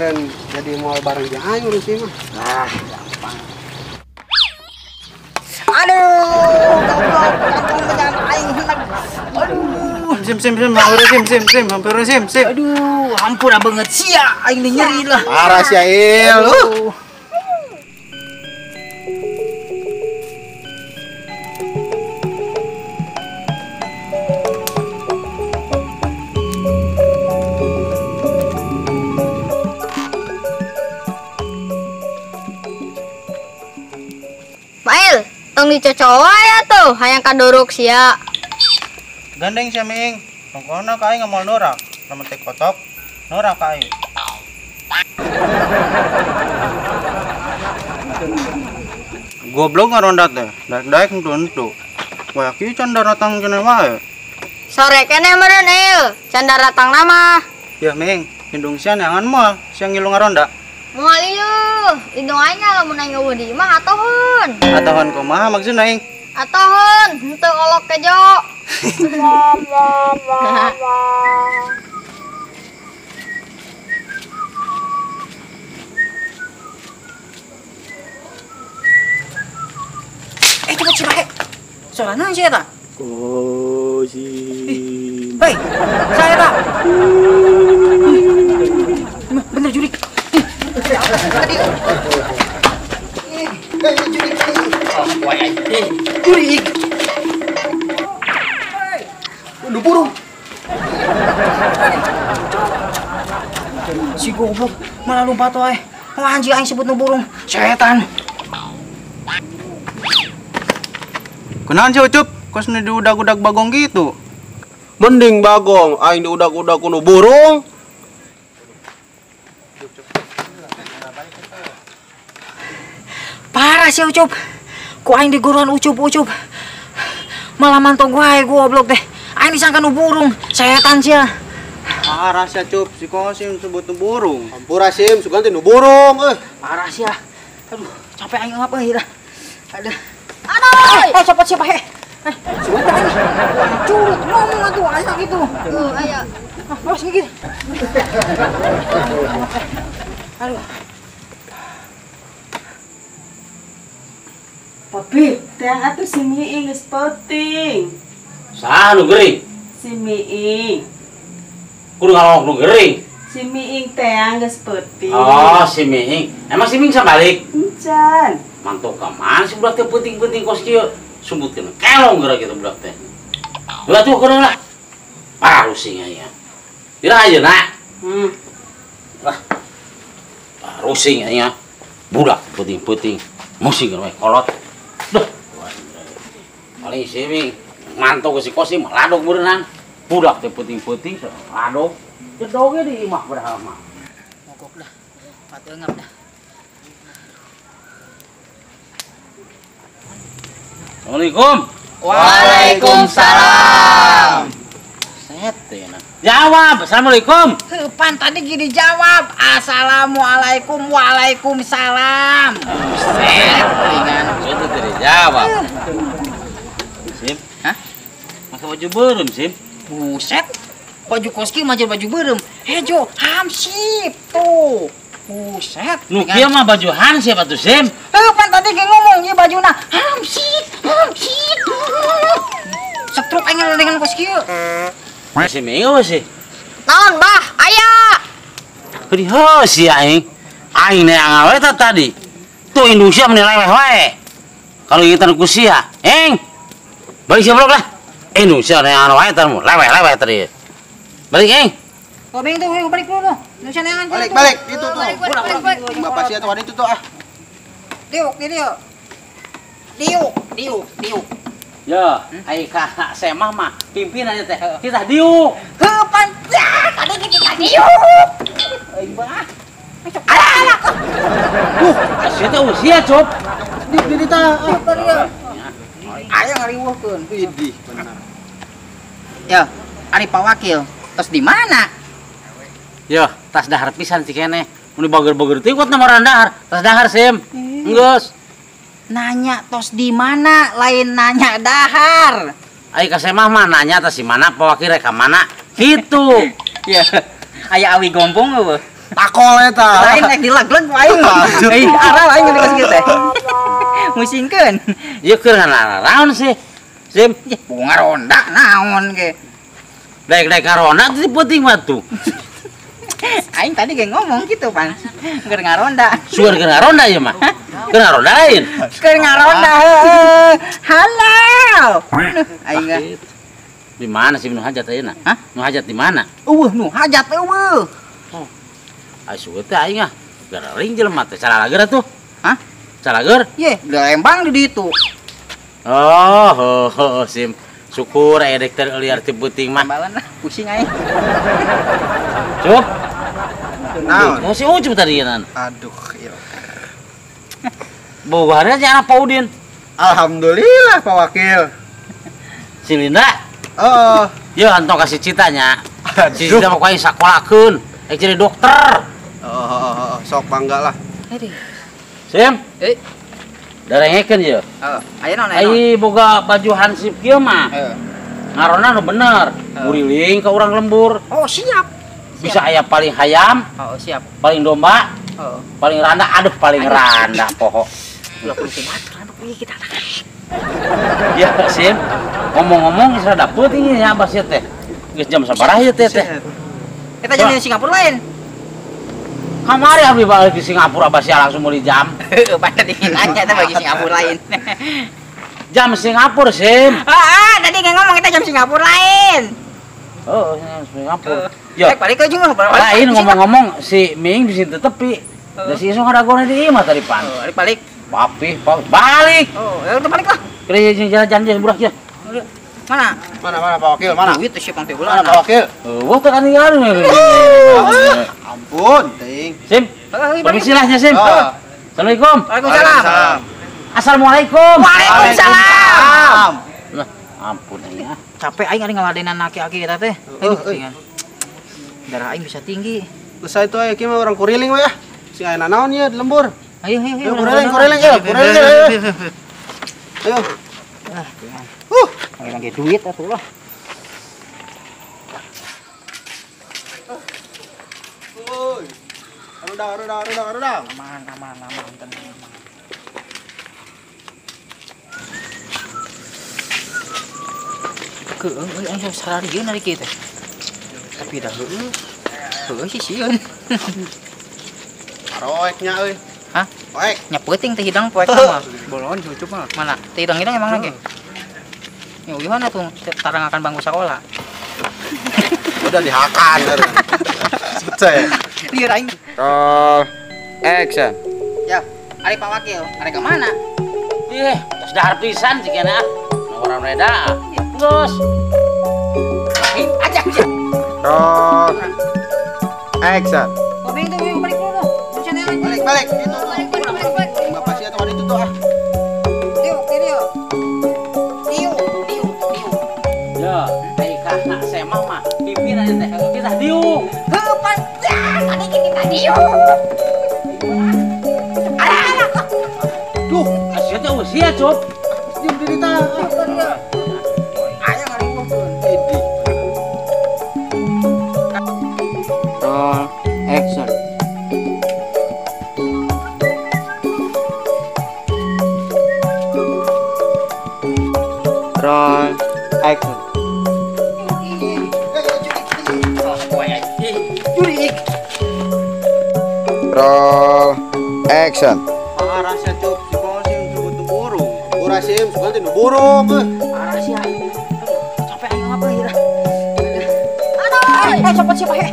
meren jadi mau bareng dia ayo sih mah. Ah, gampang. Aduh, goblok, kampung dengan aing hendak. Aduh, Sim sim sim, hampir sim sim sim, hampir sim sim. aduh, hampura banget sia, aing nih nyeri lah. Parah Il. Uh. Aduh. Tong dicocowa ya tuh, hayang kadorok sia. Gandeng siya ming. Tungkona kain ngamal norak. Naman tek kotok. Norak kain. Goblok nga ronda teh. Daik-daik untuk Wah, ki canda datang kene wae. Sore kene meureun il, canda ratang nama. Ya ming, hindung siya neangan mo, siya ngilung nga ronda. Moal indung aing lamun aing ngeueuh di imah atohon. Atahan kumaha maksudna ing? Atohon, henteu olok kejo. Eh, cepet sih pakai. Soalnya eta. Kosim. Hei, saya tak. Bener jurik. Udah burung. Si goblok malah lompat wae. Oh anjing aing sebut burung. Setan. Kenaan sih ucup? Kos ni diudag-udag bagong gitu. Mending bagong, aing diudak-udak kuno burung. Parah sih ucup. Ku aing diguruan ucup-ucup. Malah mantong wae goblok teh. Aing disangka nu burung. Setan sih. Parah sih cup, si kosim sebut nu burung. Ampura sim, sugan teh nu burung eh. Parah sih. Aduh, capek aing ngapa ya. Ada. Aduh. Eh, cepet sih pakai. Eh, ini. Curut ngomong atuh aja gitu. Tuh, aya. Ah, Awas. Aduh. Papi, tiang atuh si Miing geus penting. Sah nu gering? Si Miing, Kudu ngalong nu gering. si Miing tiang geus penting. Oh, si Ming. Emang si Ming balik? Encan. Mantuk ka si budak teh penting-penting kos kieu. Sumbutkeun kelong geura gitu budak teh. Ulah tuh kurang lah. Parah rusing aya. Dira aja nak. Hmm. Lah. Ah, rusing aya. Budak penting-penting. Musing we kolot. Paling si Ming mantuk ke si kosim ladok berenang. Budak teh penting-penting ladok. Jedognya di imah padahal mah. Mogok dah. Mati ngap dah. Assalamualaikum. Waalaikumsalam. Sete nah. Jawab. Assalamualaikum. Pan tadi gini jawab. Assalamualaikum, waalaikumsalam. Set. Ringan. Itu tidak jawab. Pakai baju berem, Sim. Buset. Baju koski maju baju berem. Hejo, hamsip tuh. Buset. Nu kieu mah baju han siapa tuh, Sim? Eh, pan tadi kayak ngomong ya bajuna hamsit, hamsit. Setruk engel dengan koski. Masih minggu sih. Naon, Bah? Aya. Beri si aing. Aing ne ngawe ta tadi. Tuh Indonesia menilai wae. Kalau kita nu kusia, eng. Balik siapa lah. Indonesia ne anu wae tamu leweh-leweh tadi. Balik eng. Kau bing tuh, balik dulu. Nusa neangan. Balik, balik. Itu tuh. Balik, balik. Bapak sih tuh ada itu tuh ah. Diuk, diuk. Diuk, diuk, diuk. Ya, ai kakak saya mama pimpinannya teh kita diuk. Hepan, ya, tadi kita diuk. Alah, Alah, alah. Asyik teh usia cop. Di di di ta. Ya. Ayo ngariwuhkeun. Widih, benar. Ya, Ari Pak Wakil. Terus di mana? Yo, tas dahar pisan si kene. Mun bager-bager teh kuat nama dahar. Tas dahar sim. Enggeus. Nanya tos di mana, lain nanya dahar. Ai ka saya mah mah nanya tas si mana pewakil rek ka mana. Gitu. Ya, aya awi gombong apa? Takol eta. Lain ek dilag-lag ku aing. Eh, arah aing ngerti kieu teh. Musingkeun. Ieu keur naon sih? Sim, Ya, bunga ronda naon ge. daek-daek karona itu penting mah tuh. Aing tadi ge ngomong gitu, Pan. Keur ngaronda. Suar keur ngaronda ieu mah. Keur ngaronda lain. Keur ngaronda. heuh. Halo. Aing ge. Di mana sih nu hajat ayeuna? Hah? Nu hajat di mana? Eueuh nu hajat eueuh. Ai suwe teh aing ah. Garering jelema teh salalager atuh. Hah? Salalager? Ye, lembang di ditu. Oh, oh, oh, sim. Syukur aya dek teu liar ti peuting mah. Tambalan lah, pusing aing. Cup. Naon? Oh, si Ucup tadi kan. Aduh, iya. Bogornya jangan apa Udin. Alhamdulillah Pak Wakil. Si Linda. Oh, Ya antong kasih citanya. Si. Linda mau sakolakeun. Eh jadi dokter. oh, oh, oh, oh, sok bangga lah. Aduh. Sim. Eh, Darengekeun ye. oh, aya naon? Ai boga baju hansip kieu mah. Eh. Ngarona nu bener. Guriling ke urang lembur. Oh, siap. Bisa aya paling hayam, Oh, siap. paling domba, Oh. paling randa. Aduh, paling randa poho. Ulah kudu batur anu piye kita. Ya, Sim. Ngomong-ngomong geus rada peuting ya Abas ya teh. Geus jam sabaraha ya teh teh? Kita jadi di Singapura lain. Kamari abdi balik ke Singapura Abas ya langsung mulai jam. Pada dingin aja kita bagi Singapura lain. Jam Singapura, Sim. Ah, ah, tadi kan ngomong kita jam Singapura lain. Oh, Singapura. Ya, Ya, balik ke jeung lain ngomong-ngomong si Ming di situ tepi. Da si Isung ada gona di imah tadi pan. Oh, balik balik. Papi, papi, balik. Oh, ya udah balik lah. Kira jalan-jalan jalan burak ya. Mana? Mana mana Pak Wakil? Mana? Duit tuh siapa yang Mana bulan. Pak Wakil? Eh, wah tekan tinggal Ampun, ting. Sim, permisi lah Sim. Oh. Assalamualaikum. Waalaikumsalam. Assalamualaikum. Waalaikumsalam. Lah, ampun ya. Capek aing ari ngaladenan aki-aki kita teh. Oh. dengan darah aing bisa tinggi. Usah itu aya kieu mah orang kuriling we ya. Sing aya naon ya di lembur. Ayo, ayo, ayo. Kuriling, kuriling, ayo, kuriling, ayo. Ayo. Uh, lagi duit atuh lah. Arudang, arudang, arudang, arudang. Aman, aman, aman, tenang. aman. Keung euy aing sararieun ari kieu teh. Tapi dah heueuh. Heueuh sih sieun. Roeknya euy. Hah? Roek. Nya peuting teh hidang poek mah. Bolon cucup mah. Mana? Teh hidang-hidang emang lagi. Ya gimana tuh tarang akan bangku sekolah. Udah dihakan. Selesai. Liur aing. Roll action. Ya, ari Pak Wakil, ari ke mana? Ih, geus dahar pisan sih kena. Orang reda. Terus. Eh, aja aja. Roll action. Yuk balik dulu. Balik, balik. Duh, asyik teh usia, Cop. Diam diri action. Roll action. Roll action. Sih cuk. Si sih suka tuh burung. Sih suka tuh burung. eh. Parah sih aing. Capek aing ngapa ya? Aduh, eh cepet he?